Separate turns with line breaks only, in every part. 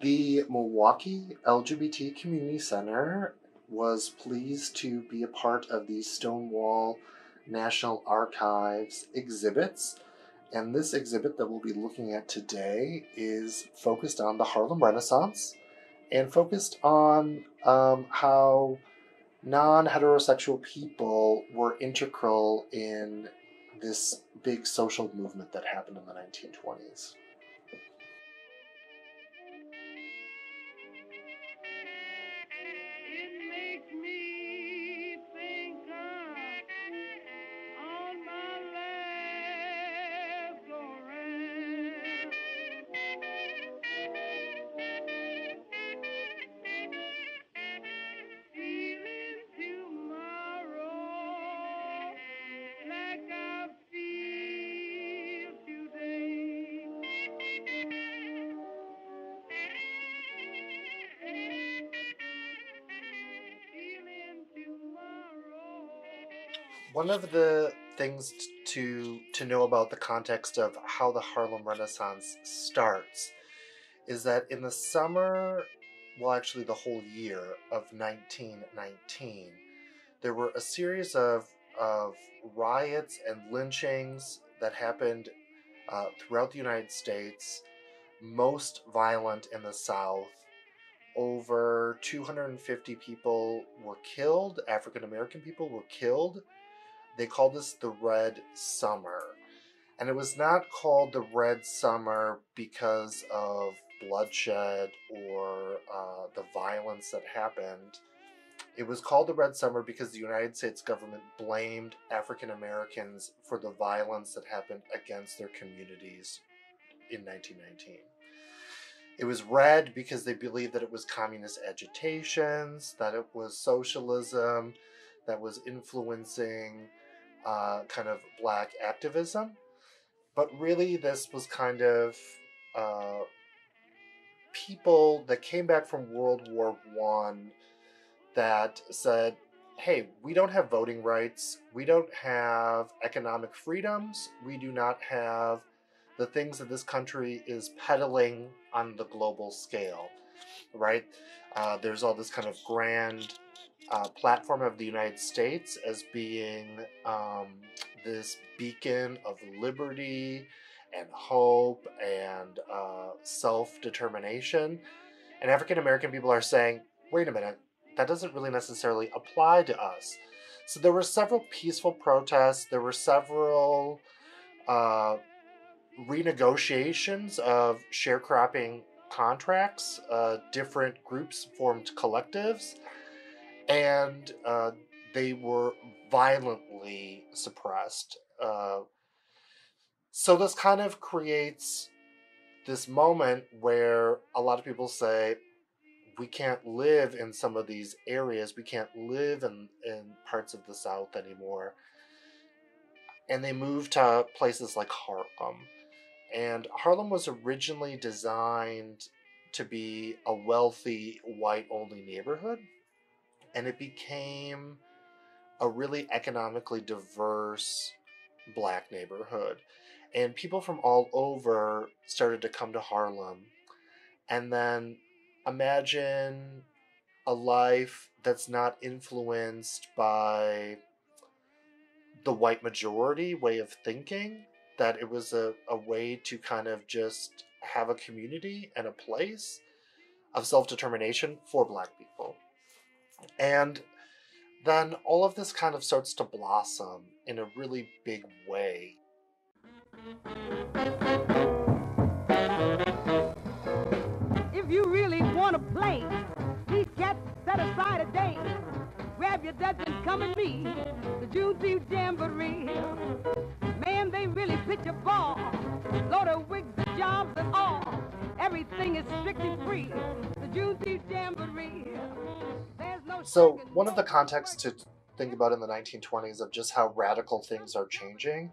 The Milwaukee LGBT Community Center was pleased to be a part of the Stonewall National Archives exhibits. And this exhibit that we'll be looking at today is focused on the Harlem Renaissance and focused on um, how non heterosexual people were integral in this big social movement that happened in the 1920s. One of the things to to know about the context of how the Harlem Renaissance starts is that in the summer, well, actually the whole year of 1919, there were a series of of riots and lynchings that happened uh, throughout the United States, most violent in the South. Over 250 people were killed, African American people were killed they called this the Red Summer. And it was not called the Red Summer because of bloodshed or uh, the violence that happened. It was called the Red Summer because the United States government blamed African Americans for the violence that happened against their communities in 1919. It was red because they believed that it was communist agitations, that it was socialism that was influencing uh, kind of black activism. But really, this was kind of uh, people that came back from World War One that said, hey, we don't have voting rights, we don't have economic freedoms, we do not have the things that this country is peddling on the global scale, right? Uh, there's all this kind of grand uh, platform of the United States as being um, this beacon of liberty and hope and uh, self determination. And African American people are saying, wait a minute, that doesn't really necessarily apply to us. So there were several peaceful protests, there were several uh, renegotiations of sharecropping contracts, uh, different groups formed collectives and uh, they were violently suppressed. Uh, so this kind of creates this moment where a lot of people say we can't live in some of these areas we can't live in, in parts of the south anymore and they move to places like harlem and harlem was originally designed to be a wealthy white only neighborhood and it became a really economically diverse black neighborhood. And people from all over started to come to Harlem. And then imagine a life that's not influenced by the white majority way of thinking, that it was a, a way to kind of just have a community and a place of self determination for black people. And then all of this kind of starts to blossom in a really big way.
If you really want to play, these cats set aside a day. Grab your duds and come and meet the Juneteenth Jamboree. They really pitch a ball. Load of wigs, jobs and all. Everything is strictly free. The Juneteenth Jamboree.
So, one of the contexts to think about in the 1920s of just how radical things are changing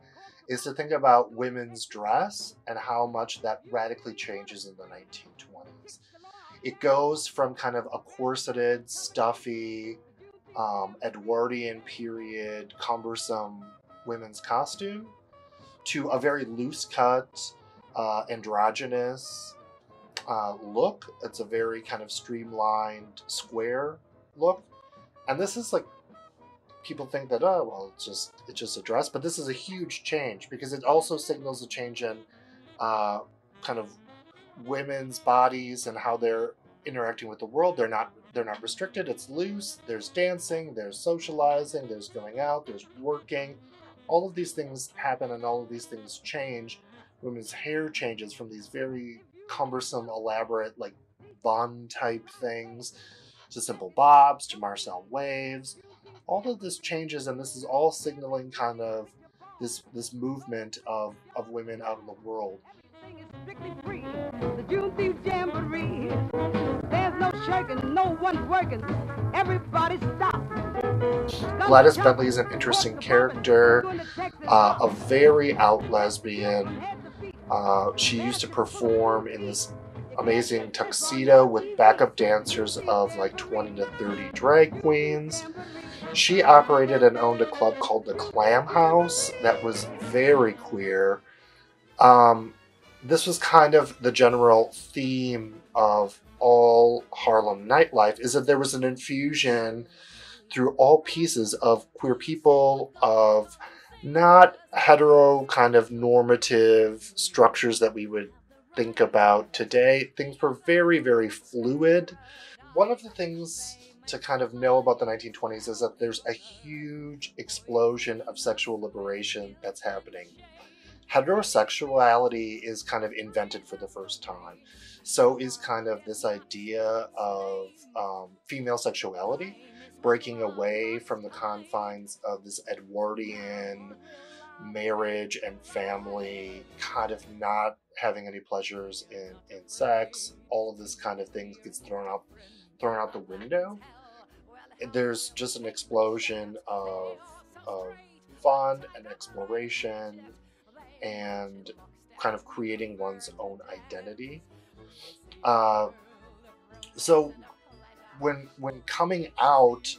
is to think about women's dress and how much that radically changes in the 1920s. It goes from kind of a corseted, stuffy, um, Edwardian period, cumbersome women's costume to a very loose cut, uh, androgynous, uh, look. It's a very kind of streamlined, square look, and this is like people think that oh well it's just it's just a dress, but this is a huge change because it also signals a change in uh, kind of women's bodies and how they're interacting with the world. They're not they're not restricted. It's loose. There's dancing. There's socializing. There's going out. There's working. All of these things happen, and all of these things change. Women's hair changes from these very cumbersome, elaborate, like bun type things to simple bobs to Marcel waves. All of this changes, and this is all signaling kind of this this movement of, of women out in the world.
There's no no working. Everybody stop.
Gladys Bentley is an interesting character, uh, a very out lesbian. Uh, she used to perform in this amazing tuxedo with backup dancers of like 20 to 30 drag queens. She operated and owned a club called the Clam House that was very queer. Um, this was kind of the general theme of all Harlem nightlife is that there was an infusion through all pieces of queer people, of not hetero kind of normative structures that we would think about today. Things were very, very fluid. One of the things to kind of know about the 1920s is that there's a huge explosion of sexual liberation that's happening. Heterosexuality is kind of invented for the first time. So is kind of this idea of um, female sexuality breaking away from the confines of this Edwardian marriage and family, kind of not having any pleasures in, in sex. All of this kind of things gets thrown out thrown out the window. There's just an explosion of, of fun and exploration and kind of creating one's own identity. Uh, so when when coming out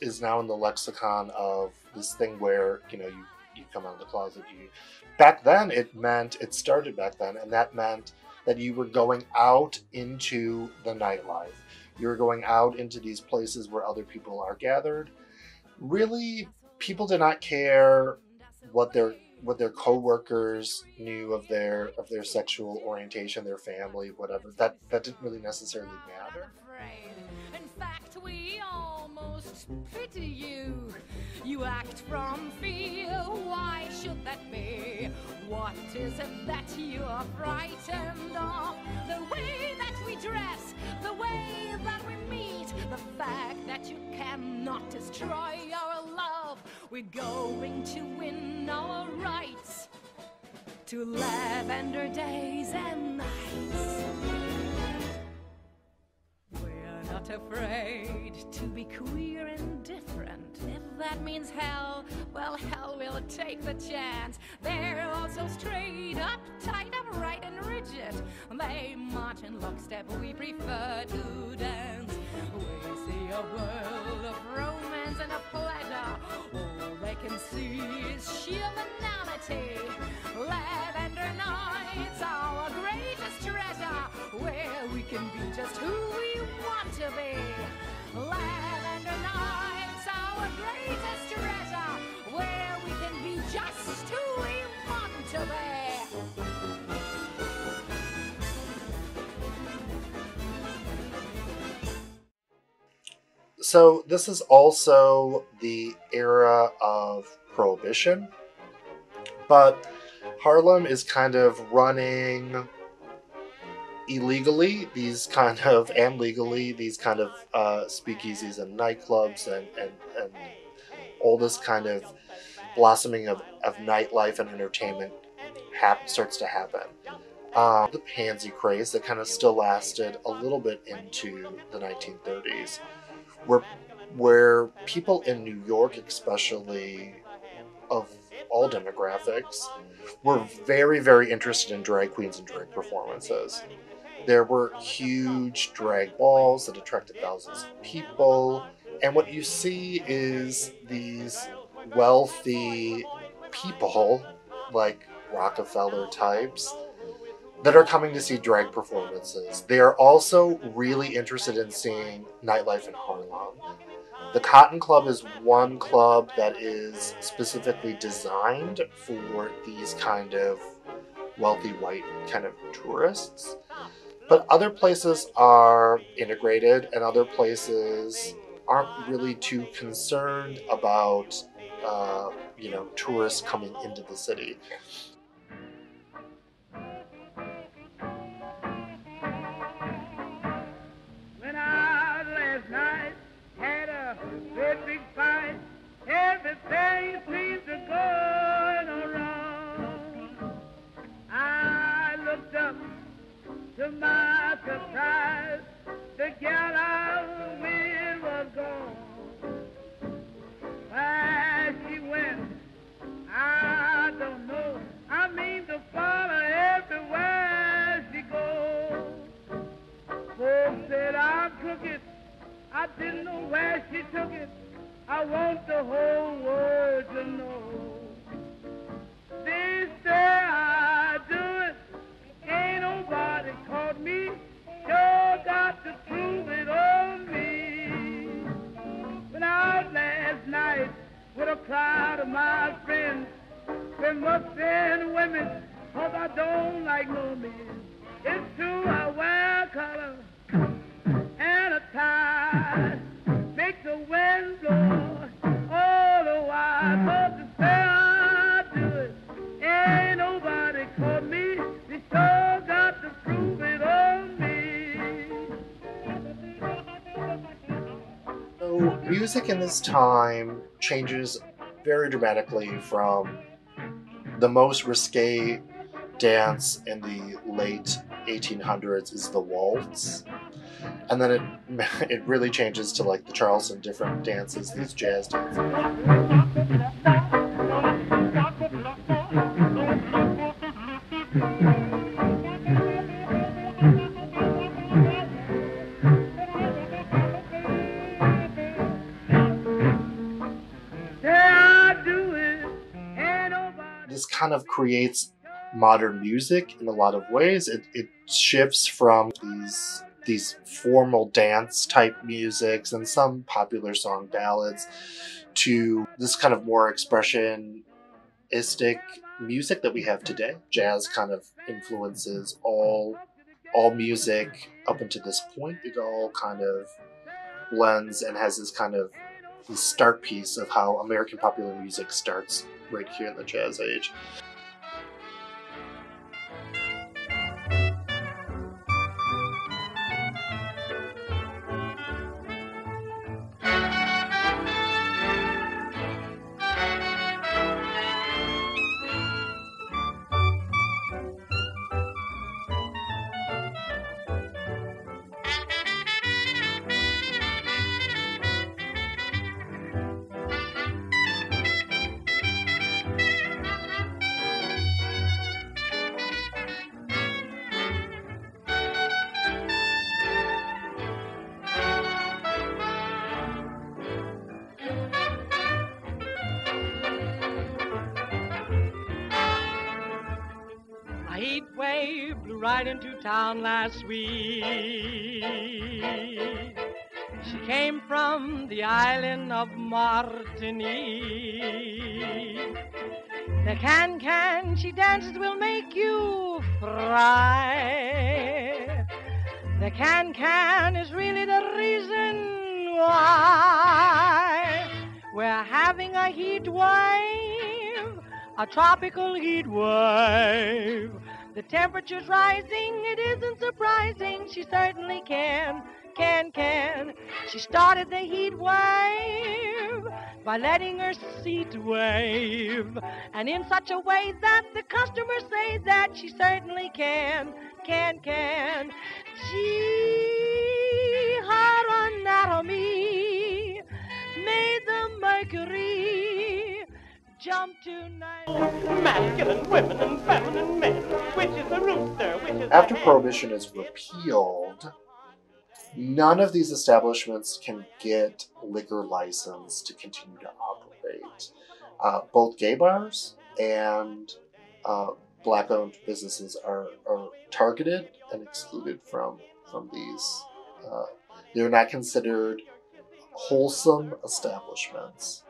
is now in the lexicon of this thing where you know you you come out of the closet you back then it meant it started back then and that meant that you were going out into the nightlife. You're going out into these places where other people are gathered. Really people did not care what their what their coworkers knew of their of their sexual orientation their family whatever. That that didn't really necessarily matter
pity you. You act from fear, why should that be? What is it that you're frightened of? The way that we dress, the way that we meet, the fact that you cannot destroy our love. We're going to win our rights to lavender days and nights not afraid to be queer and different. If that means hell, well, hell will take the chance. They're also straight up, tight, upright, and rigid. They march in lockstep, we prefer to dance. We see a world of romance and of pleasure. All they can see is sheer banality. Lavender nights, our greatest treasure, where we can be just who we want to be. Lavender nights, our greatest treasure, where we can be just who we want to be.
So this is also the era of prohibition, but Harlem is kind of running illegally these kind of and legally these kind of uh, speakeasies and nightclubs and, and, and all this kind of blossoming of, of nightlife and entertainment starts to happen. Um, the pansy craze that kind of still lasted a little bit into the 1930s, where where people in New York, especially of all demographics, were very very interested in drag queens and drag performances. There were huge drag balls that attracted thousands of people. And what you see is these wealthy people, like Rockefeller types, that are coming to see drag performances. They are also really interested in seeing nightlife in Harlem. The Cotton Club is one club that is specifically designed for these kind of wealthy white kind of tourists. But other places are integrated, and other places aren't really too concerned about, uh, you know, tourists coming into the city.
To my surprise, the gal crowd of my friends. Them upstanding women, cause I don't like no men. It's true I wear a collar and a tie. Make the wind blow all the while. But say I do it, ain't nobody caught me. They sure got to prove it on me.
So, music in this time changes very dramatically from the most risque dance in the late 1800s is the waltz. And then it it really changes to like the Charleston different dances, these jazz dances. Kind of creates modern music in a lot of ways. It, it shifts from these these formal dance type musics and some popular song ballads to this kind of more expressionistic music that we have today. Jazz kind of influences all all music up until this point. It all kind of blends and has this kind of this start piece of how American popular music starts right here in the jazz age.
Right into town last week. She came from the island of Martinique. The can can she dances will make you fry. The can can is really the reason why we're having a heat wave, a tropical heat wave. The temperature's rising, it isn't surprising. She certainly can, can, can. She started the heat wave by letting her seat wave, and in such a way that the customers say that she certainly can, can, can. Gee, her anatomy made the mercury jump tonight.
Masculine women and feminine men. Which is the rooster? Which is
After
the?
Prohibition is repealed, none of these establishments can get liquor license to continue to operate. Uh, both gay bars and uh, black-owned businesses are, are targeted and excluded from from these. Uh, they're not considered wholesome establishments.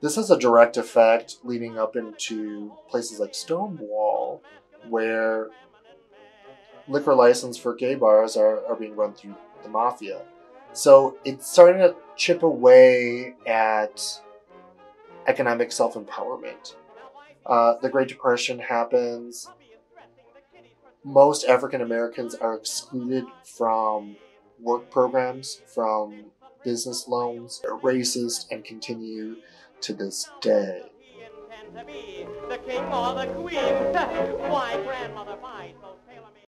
This has a direct effect leading up into places like Stonewall, where liquor license for gay bars are, are being run through the mafia. So it's starting to chip away at economic self empowerment. Uh, the Great Depression happens. Most African Americans are excluded from work programs, from business loans. They're racist and continue to this day.